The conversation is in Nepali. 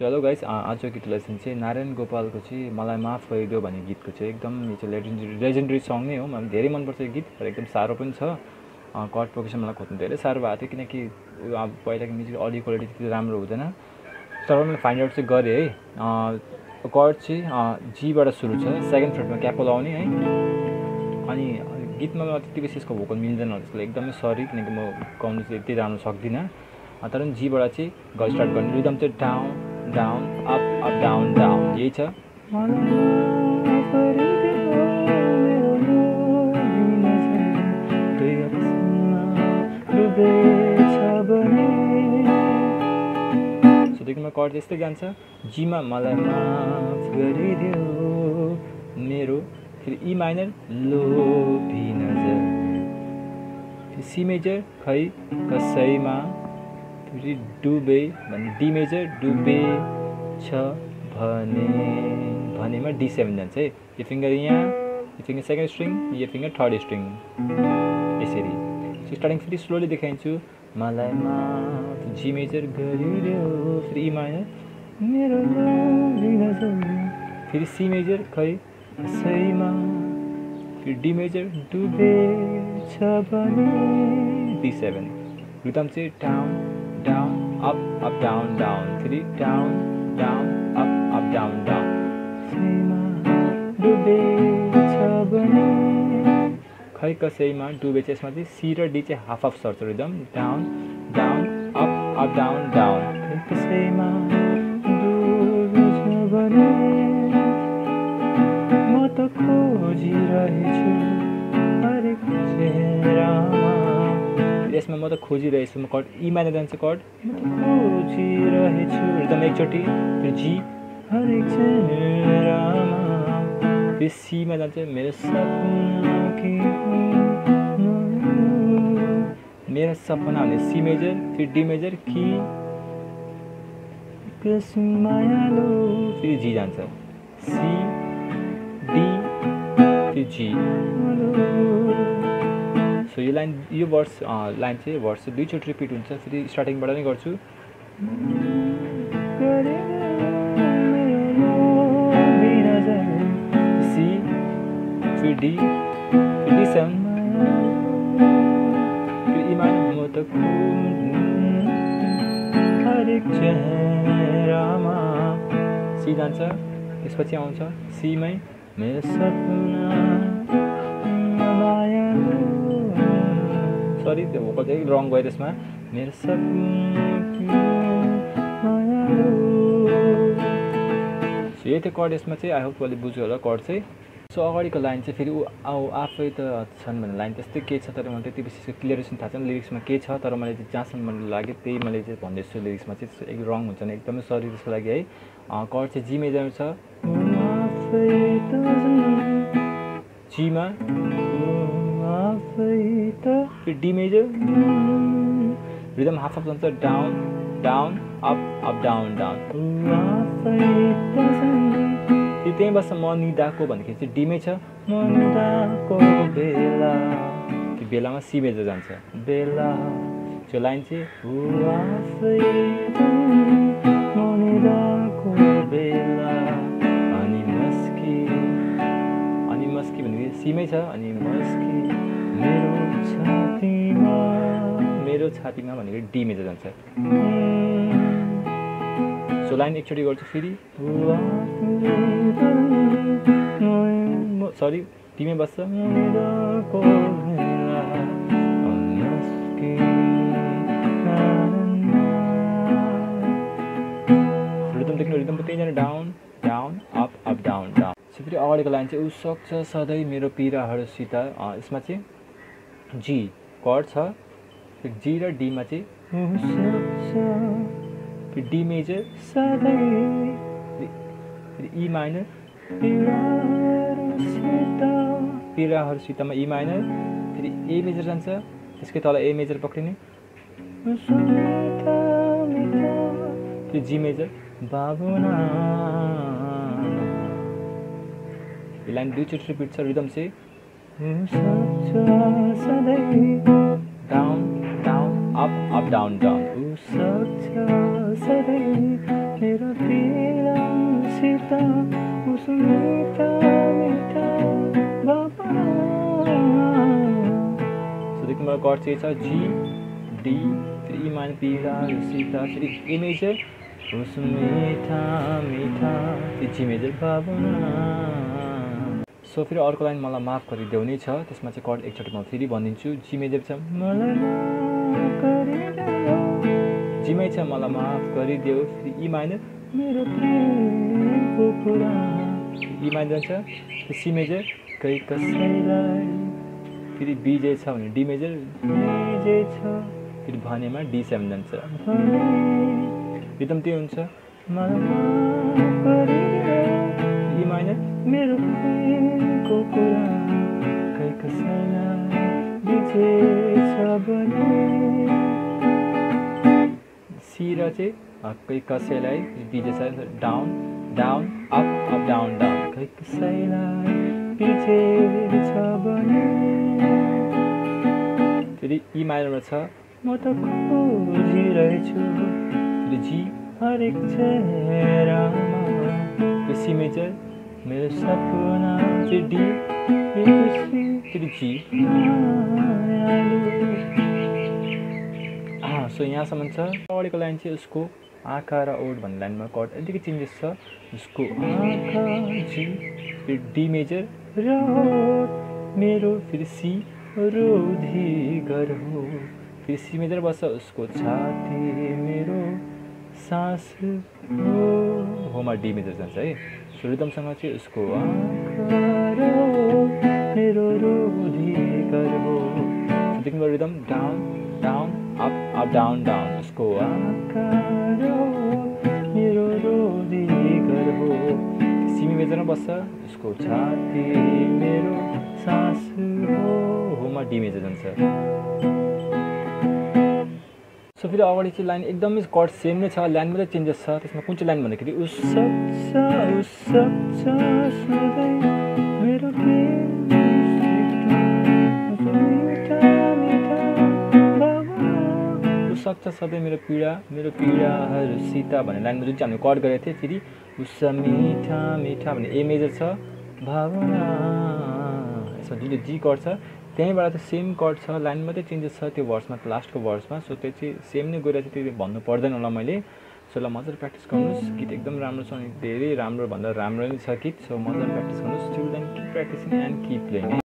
हेलो गाइस आजको गीत लेसन चाहिँ नारायण गोपालको चाहिँ मलाई माफ गरिदियो भन्ने गीतको चाहिँ एकदम यो चाहिँ लेजेन्डरी लेजेन्डरी सङ नै हो। मलाई धेरै मनपर्छ यो गीत र एकदम साह्रो पनि छ। कर्ड प्रोग्रेसन मलाई खोज्नु धेरै साह्रो भएको थियो किनकि अब पहिलाको म्युजिक अडियो क्वालिटी त्यति राम्रो हुँदैन। तर मैले फाइन्ड आउट चाहिँ गरेँ है। कर्ड चाहिँ जीबाट सुरु छ। सेकेन्ड फ्रेटमा क्यापो लाउने है। अनि गीतमा त्यति बेसी यसको भोकल मिल्दैन जस्तो एकदमै सरी किनकि म गाउनु चाहिँ यति राम्रो सक्दिनँ। तर पनि जीबाट चाहिँ घर स्टार्ट गर्ने। रिदम चाहिँ down. Down up up down down यही छ सोदेखिमा कर्ड यस्तै जान्छ जीमा मलाई माफ गरिदियो मेरो फेरि ई माइनर लो भी नजर। सी मेजर खै कसैमा फेरि डुबे भने डी मेजर डुबे छ भने भनेमा डी सेभेन जान्छ है। यो फिङ्गर यहाँ यो फिङ्गर सेकेन्ड स्ट्रिङ यो फिङ्गर थर्ड स्ट्रिङ। यसरी। स्टार्टिङ फेरि स्लोली देखाइन्छु। मलाई माफ जी मेजर गरिदियो फेरि ई माइनर मेरो फेरि सी मेजर खै कसैमा। फेरि डी मेजर डुबे छ भने डी सेभेन रिदम चाहिँ डाउन डाउन डाउन फेरि down down up up down down डुबे छ भने खै कसैमा डुबे चाहिँ यसमा चाहिँ सी र डी चाहिँ हाफ हाफ सर्छ rhythm down down up up down down कसैमा यसमा म त खोजिरहेछु म कड ई मानेर जान्छ त खोजिरहेछु एकदम एकचोटि फेरि जी फेरि सीमा जान्छ मेरो मेरो सपना भने सी मेजर फेरि डी मेजर कि फेरि जी जान्छ सी डी फेरि जी सो यो लाइन यो वर्स लाइन चाहिँ वर्स चाहिँ दुईचोटि रिपिट हुन्छ फेरि स्टार्टिङबाट नै गर्छु सी फेरि डी फेरि डी सेभेन फेरि इमा म त हरेक चेहरामा सी जान्छ त्यसपछि आउँछ सीमै मेरो सपना सरी त्यो भोकल चाहिँ रङ गयो त्यसमा। मेरो सपना यही थियो कर्ड यसमा चाहिँ आई होप अहिले बुझ्यो होला कर्ड चाहिँ। सो अगाडिको लाइन चाहिँ फेरि ऊ आफै त छन् भन्ने लाइन त्यस्तै के छ तर मलाई त्यति बेसी क्लियरेसन थाहा छैन लिरिक्समा के छ तर मैले चाहिँ जहाँसम्म मलाई लाग्यो त्यही मैले चाहिँ भन्दैछु लिरिक्समा चाहिँ। एक रङ हुन्छ नि एकदमै सरी त्यसको लागि है। कर्ड चाहिँ जी मेजर छ। जीमा फेरि D major rhythm half of जान्छ down down up up down down फेरि त्यहीँ बस्छ म निदाको भन्दाखेरि चाहिँ डीमै छ म निदाको बेला। त्यो बेलामा सी मेजर जान्छ। बेला। त्यो लाइन चाहिँ अनि मस्की। अनि मस्की भनेको सीमै छ अनि मस्की। छातीमा। मेरो छातीमा भनेको डी मेजर जान्छ। सो लाइन एकचोटि गर्छु फेरि। सरी टिमै बस्छ। देख्नु रिदम त्यहीँनिर down down up up down down so फेरि अगाडिको लाइन चाहिँ ऊ सक्छ सधैँ मेरो पिराहरूसित यसमा चाहिँ जी कड छ फेरि जी र डीमा चाहिँ फेरि डी मेजर सधैँ फेरि ई माइनर पिराहरूसितमा ई माइनर फेरि ए मेजर जान्छ त्यसकै तल ए मेजर पक्रिने। फेरि जी मेजर बाबुना लाइन दुईचोटि रिपिट छ रिदम चाहिँ down down up up down down सक्छ सधैँ मेरो प्रियसित उसो मिठा मिठा भावना सो देखि मेरो कर्ड चाहिँ छ जी डी फेरि इमान पीडा सीता फेरि ए मेजर उस मिठा मिठा त्यो जी मेजर भावना सो फेरि अर्को लाइन मलाई माफ गरिदेऊ नै छ। त्यसमा चाहिँ कर्ड एकचोटि म फेरि भनिदिन्छु। जी मेजर छ मलाई जीमै छ मलाई माफ गरिदेऊ। फेरि ई माइनर मेरो प्रेमको ई माइनर छ। सी मेजर कहीँ कसैलाई। फेरि बिजे छ भने डी मेजर बिजे छ। फेरि भनेमा डी सेभेन जान्छ रिदम त्यही हुन्छ। माइनर मेरो प्रेमको कुरा कहीँ कसैलाई बिजे छ भने सी र चाहिँ कोही कसैलाई बिजे छ down down up up down down कोही कसैलाई पिछे छ भने फेरि ई माइनरमा छ म त खोजिरहेछु जी हरेक चेहरामा त्यो सी मेजर मेरो सपना सो यहाँसम्म छ अगाडिको लाइन चाहिँ उसको आँखा र ओड भन्ने लाइनमा कट अलिकति चेन्जेस छ उसको आँखा जी फेरि डी मेजर र मेरो फेरि सी रोधी हो फेरि सी मेजर बस्छ उसको छाती मेरो सास हो। होमा डी मेजर जान्छ है। रिदमसँग चाहिँ उसको मेरो देखिको rhythm down down up up down down उसको मेरो सिमी मेजरमा बस्छ उसको छाती मेरो सास हो होमा डी मेजर जान्छ सो फेरि अगाडि चाहिँ लाइन एकदमै कट सेम नै छ लाइन मात्रै चेन्जेस छ त्यसमा कुन चाहिँ लाइन भन्दाखेरि उस सक्छ सधैँ मेरो पीडा। मेरो पीडाहरू सीता भन्ने लाइनमा जुन चाहिँ हामीले कट गरेको थियौँ फेरि उस मिठा मिठा भन्ने ए मेजर छ भावना। जुन चाहिँ जी कट छ त्यहीँबाट चाहिँ सेम कट छ लाइन मात्रै चेन्जेस छ त्यो भर्समा लास्टको भर्समा सो त्यो चाहिँ सेम नै गएर चाहिँ त्यो भन्नु पर्दैन होला मैले। सो ल मजाले प्र्याक्टिस गर्नुहोस्। गीत एकदम राम्रो छ अनि धेरै राम्रो भन्दा राम्रो नै छ गीत। सो मजाले प्र्याक्टिस गर्नुहोस्। To then keep practising and keep playing